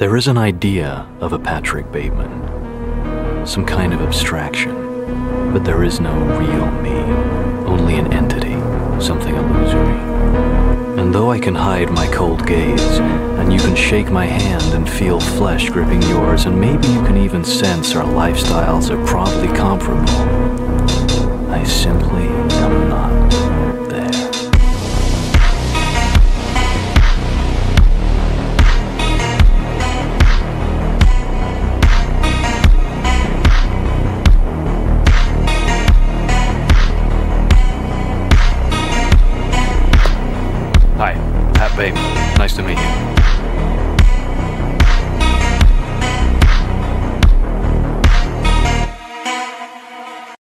There is an idea of a Patrick Bateman, some kind of abstraction, but there is no real me, only an entity, something illusory. And though I can hide my cold gaze, and you can shake my hand and feel flesh gripping yours, and maybe you can even sense our lifestyles are probably comparable, I simply Hi, Pat Bateman. Nice to meet you.